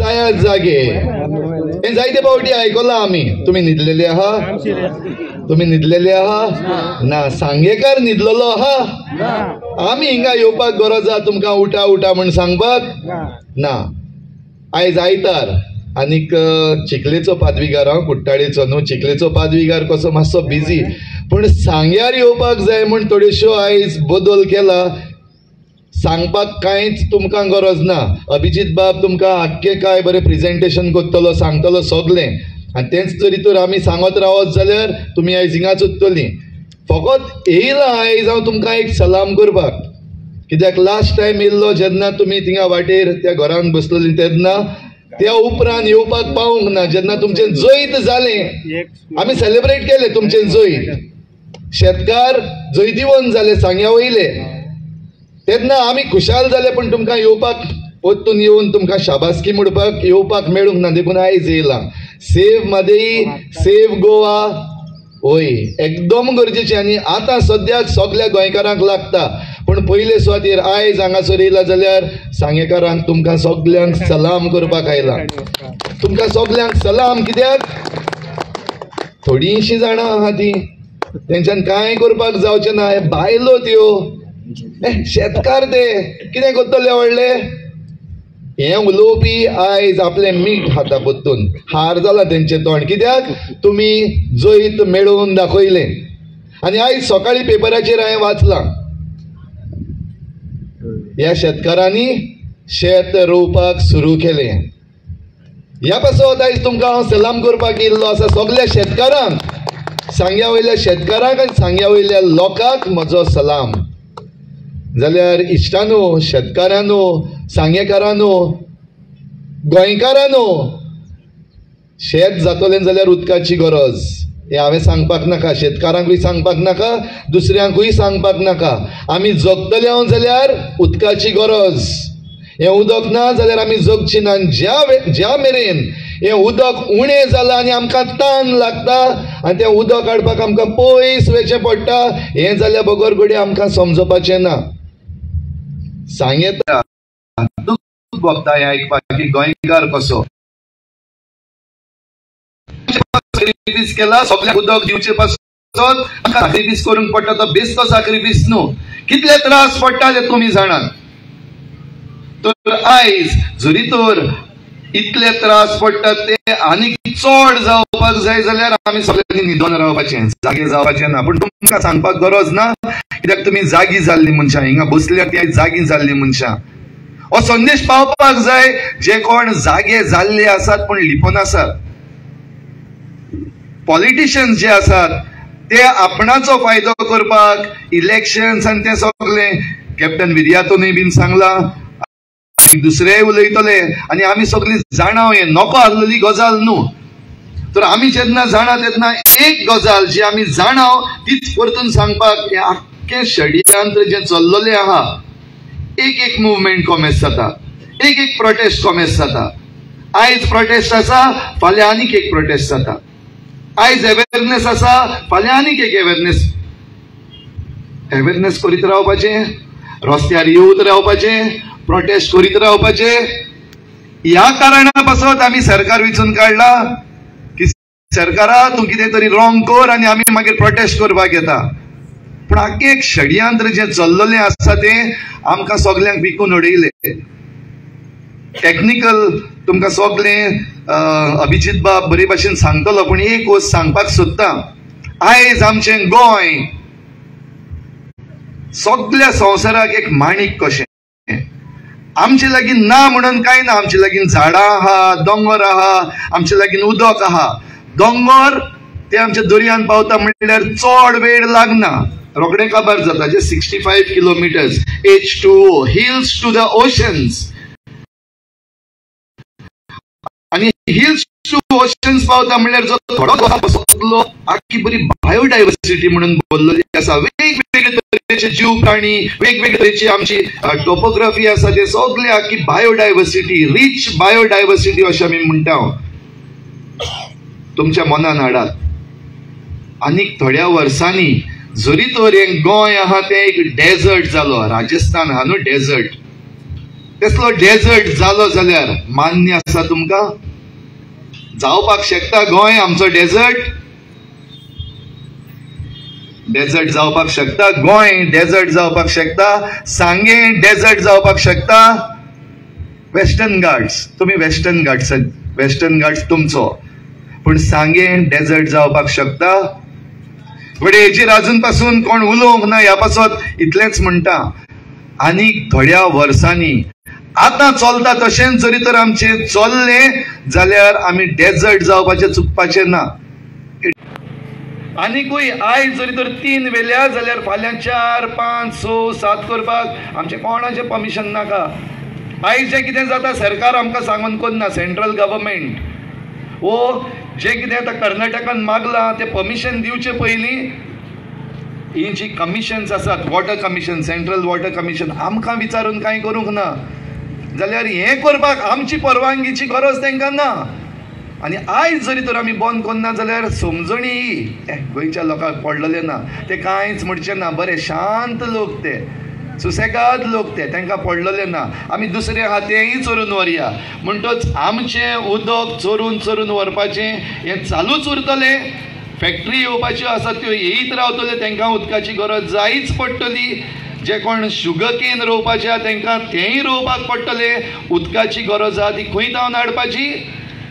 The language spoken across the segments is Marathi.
जायात जागे हे जायते फावटी आयकला आम्ही तुम्ही न्हिदलेले आहा तुम्ही न्हिदलेले आहा ना सांगेकार न्हिदलेलो आहा आमी हिंगा येवपाक गरज आहा तुमकां उठा उठा म्हण सांगपाक ना आयज आयतार आनीक चिखलेचो पादवीगार हांव कुट्टाळेचो न्हू चिखलेचो पादवीगार कसो मातसो बिजी पूण सांग्यार येवपाक जाय म्हण थोड्योश्यो आयज बदल केला सांगपाक कांयच तुमकां गरज ना. अभिजीत बाब तुमकां आख्खें काय बरें प्रेजेंटेशन करतलो सांगतलो सगलें. आनी तेंच जरी तर आमी सांगत रावत जाल्यार तुमी आयज हिंगाच उरतलीं फकत येयला आयज हांव तुमकां एक सलाम करपाक. कित्याक लास्ट टायम येयल्लो जेन्ना तुमी थिंगा वाटेर त्या घरान बसलेलीं तेन्ना त्या उपरांत येवपाक पावूंक ना. जेन्ना तुमचें जैत जालें आमी सेलिब्रेट केलें तुमचें जैत. शेतकार जैतिवन जाले सांग्या वयले. तेन्ना आमी खुशाल जाले पण तुमकां येवपाक परतून येवन तुमकां शाबासकी म्हणपाक येवपाक मेळूंक ना देखून आयज येयलां. सेव मादेई सेव गोवा होय एकदम गरजेचें आनी आतां सद्याक सगल्या गोंयकारांक लागता. पूण पयले सुवातेर आयज हांगासर येयला जाल्यार सांगेकारांक तुमकां सगल्यांक सलाम करपाक आयलां. तुमकां सगल्यांक सलाम कित्याक? थोडीशीं जाणां आहा ती तेंच्यान कांय करपाक जावचें ना. हे बायलो त्यो शेतकार ते कितें करतले व्हडले हे उलोवपी आयज आपले मीठ हाता पोत्तून हार जाला तेंचे तोंड कित्याक तुमी जैत मेळोवन दाखयले आनी आयज सकाळी पेपराचेर हांवें वाचलां ह्या शेतकारांनी शेत रोवपाक सुरू केलें ह्या पासत आयज तुमकां हांव सलाम करपाक येयल्लो आसा सगल्या शेतकारांक सांग्या वयल्या शेतकारांक आनी सांग्या वयल्या लोकांक म्हजो सलाम जाल्यार इश्टानो शेतकारांनो सांगेकारांनो गोंयकारांनो शेत जातलें जाल्यार उदकाची गरज. हे हांवें सांगपाक नाका शेतकारांकूय सांगपाक नाका दुसऱ्यांकूय सांगपाक नाका. आमी जगतले हांव जाल्यार उदकाची गरज. हें उदक ना जाल्यार आमी जगची ना आनी ज्या ज्या मेरेन हें उदक उणें जालां आनी आमकां ताण लागता आनी तें उदक काडपाक आमकां पयस वयचें पडटा हें जाल्यार बगर घडये आमकां समजपाचें ना. सांगेता दूख भोगता हें आयकपाक की गोंयकार कसो? सॅक्रिफीस केला सगळ्याक उदक दिवचे पासून सॅक्रिफीस करूंक पडटा तो बेस्तो सॅक्रिफीस न्हू. कितले त्रास पडटा ते तुमी जाणात? तर आयज जरी तर इतले त्रास पडटा ते. आनीक चड जावपाक जाय जाल्यार आमी सगळ्यांनी न्हिदोन रावपाचें जागे जावपाचें. ना पूण तुमकां सांगपाक गरज ना. कित्याक तुमी जागी जाल्ली मनशां. हिंगा बसल्या ती जागी जाल्ली मनशां. हो संदेश पावपाक जाय जे कोण जागे जाल्ले आसात पूण लिपोन आसात. पॉलिटिशियन्स जे आसात ते आपणाचो फायदो करपाक इलेक्शन्स आनी ते सगळे. कॅप्टन विर्यातोनूय बीन सांगला दुसरेय उलयतले आनी आमी सगळीं जाणा हे नको आसलेली गजाल न्हू. तर आमी जेन्ना जाणा तेन्ना एक गजाल जी आमी जाणा तीच परतून सांगपाक हे आख्खे षडयंत्र जे चल्लेले आहा. एक एक मुवमेंट कॉमेस जाता. एक एक प्रोटेस्ट कॉमेस जाता. आयज प्रोटेस्ट आसा फाल्यां आनीक एक प्रोटेस्ट जाता. आयज अवेरनेस आसा फाल्यां आनीक एक अवेरनेस अवेरनेस करीत रावपाचें रस्त्यार येवत रावपाचें प्रोटेस्ट करीत रावपाचे ह्या कारणां पासत आमी सरकार वेचून काडला की सरकारा तूं कितें तरी रॉंग कर आनी आमी मागीर प्रोटेस्ट करपाक येता पूण आख्खें एक षडयंत्र जें चल्लेलें आसा तें आमकां सगल्यांक विकून उडयलें. टॅक्निकल तुमकां सगळें अभिजीत बाब बरे भाशेन सांगतलो पूण एक वस्त सांगपाक सोदता. आयज आमचें गोंय. सगळ्या संवसाराक एक माणीक कशें? आमचे लागीं ना म्हणून कांय ना. आमचे लागीं झाडां आहा दोंगर आहा आमचे लागीं उदक आहा दोंगर ते आमच्या दर्यान पावता म्हणल्यार चड वेळ लागना. रोखडें काबार जाता? जे sixty five kilometres H two O hills to the oceans आणि हिल्स टू ओशन्स पावता म्हणल्यार जो थोडो बसतलो आख्खी बरी बायोडायवर्सिटी म्हणून बोललेली आसा वेगवेगळी तरेचे जीव प्राणी वेगवेगळे तरेची आमची टोपोग्राफी आसा ते सगळे आख्खी बायोडायवर्सिटी रिच बायोडायवर्सिटी अशें आमी म्हणटा तुमच्या मनान हाडात आनीक थोड्या वर्सांनी जरी तर हे गोंय आहा तें एक डेजर्ट जालो राजस्थान आहा न्हू डेजर्ट तसलो डेजर्ट जालो जाल्यार मान्य आसा तुमकां? जावपाक शकता गोंय आमचो डेजर्ट डेजर्ट जावपाक शकता गोंय डेजर्ट जावपाक शकता सांगे डेजर्ट जावपाक शकता. वेस्टर्न घाट्स तुम्ही वेस्टर्न घाट्स वेस्टर्न घाट्स तुमचो. पूण सांगे डेजर्ट जावपाक शकता. फुडें हेचेर अजून पासून कोण उलोवंक ना ह्या पासत इतलेंच म्हणटा. आनीक थोड्या वर्सांनी आतां चलता तशेंच जरी तर आमचें चल्लें जाल्यार आमी डेजर्ट जावपाचें चुकपाचें ना. आनीकूय आयज जरी तर तीन वेल्या जाल्यार फाल्यां चार पांच स सात करपाक. आमचें कोणाचें पर्मिशन नाका. आयज जें कितें जाता सरकार आमकां सांगून कोन्ना सेंट्रल गव्हर्मेंट वो जें कितें आतां कर्नाटकान मागलां तें पर्मिशन दिवचें पयलीं ही जी कमिशन्स आसात water commission central water commission आमकां विचारून कांय करूंक ना. जाल्यार हें करपाक आमची परवानगीची गरज तांकां ना. आनी आयज जरी तर आमी बंद करना जाल्यार समजणी. गोंयच्या लोकांक पडलेले ना. ते कांयच म्हणचे ना. बरे शांत लोक ते. सुसेगाद लोक ते. तांकां पडलेले ना. आमी दुसरे आहा तेंय चोरून व्हरया. म्हणटच आमचें उदक चोरून चोरून व्हरपाचें हें चालूच उरतलें. फॅक्टरी येवपाच्यो आसा त्यो येयत रावतले. तांकां उदकाची गरज जायच पडटली. जे कोण शुगर केन रोवपाचे आहा तांकां तेंय रोवपाक पडटले. उदकाची गरज आहा ती खंय जावन हाडपाची.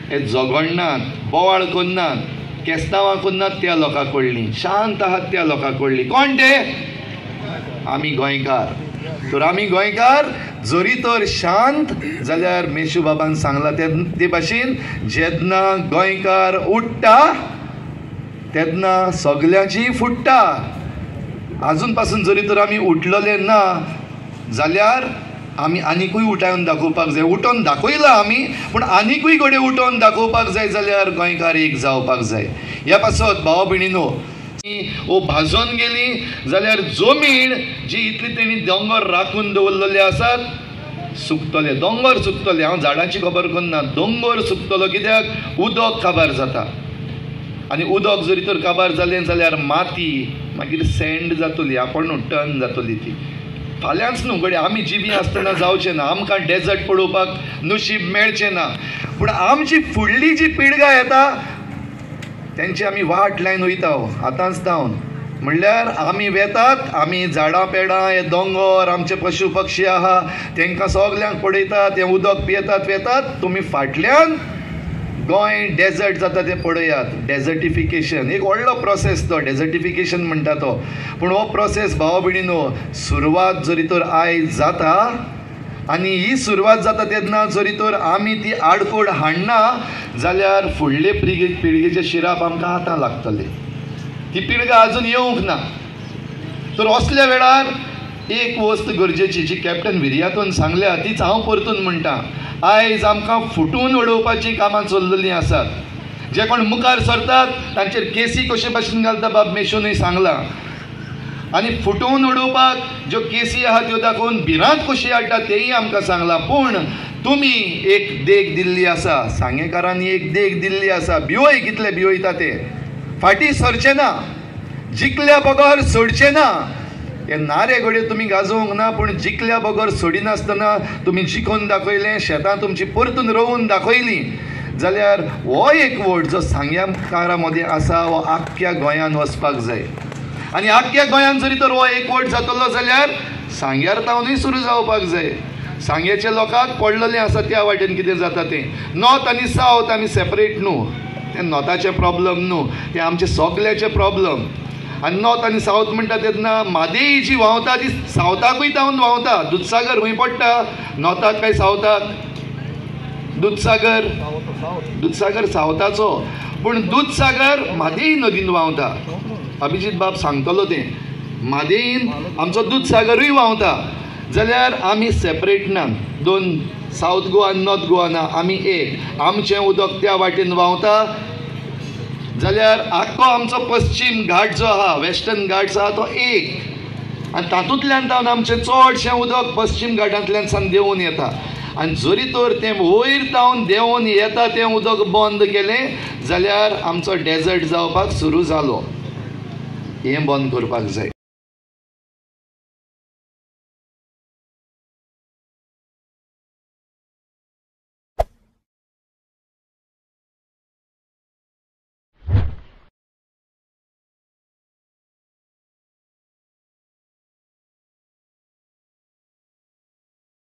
हे झगडनात बोवाळ करनात केस्तांवां करनात त्या लोकांक कळ्ळी शांत आहात त्या लोकांक कळ्ळी कोण ते आमी गोंयकार तर आमी गोंयकार जरी तर शांत जाल्यार मेशू बाबान सांगला ते भाशेन जेन्ना गोंयकार उठ्ठा तेन्ना सगल्याची फुट्टा आजून पासून जरी तर आमी उठलेले ना जाल्यार आमी आनिकूय उठावन दाखोवपाक जाय. उठोवन दाखयला आमी पूण आनिकूय कडेन उठोवन दाखोवपाक जाय जाल्यार गोंयकार एक जावपाक जाय. ह्या पासत भाव भयणीनो ओ भाजून गेली जाल्यार जमीन जी इतली तेणी दोंगर राखून दवरलेले आसात सुकतले दोंगर सुकतले. हांव झाडांची खबर करना दोंगर सुकतलो कित्याक? उदक काबार जाता. आनी उदक जरी तर काबार जालें जाल्यार माती मागीर सँड जातली आपण टर्न जातली ती. फाल्यांच न्हू घडये आमी जिवी आसतना जावचें ना आमकां डेजर्ट पळोवपाक नशीब मेळचें ना. पूण आमची फुडली जी पिळगा येता तेंची आमी वाट लायन वयता आतांच जावन म्हणल्यार आमी वेतात आमी झाडां पेडां हे दोंगर आमचे पशु पक्षी आहा तांकां सगल्यांक पळयतात हें उदक पियेतात वेतात तुमी फाटल्यान गोंय डेजर्ट जाता तें पळयात डेजर्टिफिकेशन एक व्हडलो प्रोसेस तो. डेजर्टिफिकेशन म्हणटा तो. पूण हो प्रोसेस भाव भयणीनो सुरवात जरी तर आयज जाता आनी ही सुरवात जाता तेन्ना जरी तर आमी ती आडकोड हाडना जाल्यार फुडले पिळगे पिळगेचे शिराप आमकां हातां लागतले. ती पिळगा आजून येवंक ना. तर असल्या वेळार एक वस्त गरजेची जी कॅप्टन विर्यातून सांगल्या तीच हांव परतून म्हणटा. आयज आमकां फुटून उडोवपाची कामां चल्लेलीं आसात. जे कोण मुखार सरतात तांचेर केसी कशे भाशेन घालता बाब मेशोनूय सांगलां. आनी फुटोवन उडोवपाक ज्यो केसी आहा त्यो दाखोवन भिरांत कशी हाडटा तेय आमकां सांगलां. पूण तुमी एक देख दिल्ली आसा. सांगेकारांनी एक देख दिल्ली आसा. भिवय कितले भिवयता ते. फाटीं सरचे ना जिकल्या बगर सोडचे ना हे नारे घडये तुमी गाजोवंक ना पूण जिकल्या बगर सोडिनासतना तुमी जिखोवन दाखयलें शेतां तुमची परतून रोवून दाखयलीं जाल्यार हो एक वोट जो सांग्याकारा मदीं आसा हो आख्ख्या गोंयांत वचपाक जाय. आनी आख्ख्या गोंयांत जरी तर हो एक वोट जातलो जाल्यार सांग्यार तावनूय सुरू जावपाक जाय. सांग्याच्या लोकांक पडलेलें आसा त्या वाटेन कितें जाता तें. नॉर्थ आनी सावथ आमी सेपरेट न्हू. तें नॉर्थाचे प्रॉब्लम न्हू. तें आमचे सगल्याचें प्रॉब्लम आनी नॉर्थ आनी सावथ म्हणटा तेन्ना मादेय जी व्हांवता ती सावथाकूय धावून व्हांवता दुधसागर खंय पडटा नॉर्थाक काय सावथाक दुधसागर. दुधसागर सावथाचो पूण दुधसागर म्हादेय नदीन व्हांवता अभिजीत बाब सांगतलो तें. म्हादेईन आमचो दुधसागरूय व्हांवता जाल्यार आमी सेपरेट ना. दोन सावथ गोवा नॉर्थ गोवा ना आमी एक. आमचें उदक त्या वाटेन व्हांवता जाल्यार आख्खो आमचो पश्चिम घाट जो आहा वेस्टर्न घाट्स आहा तो एक. आनी तातूंतल्यान जावन आमचें चडशें उदक पश्चिम घाटांतल्यान सान देंवून येता. आनी जरी तर तें वयर जावन देंवून येता तें उदक बंद केलें. जाल्यार आमचो डेजर्ट जावपाक सुरू जालो हें बंद करपाक जाय.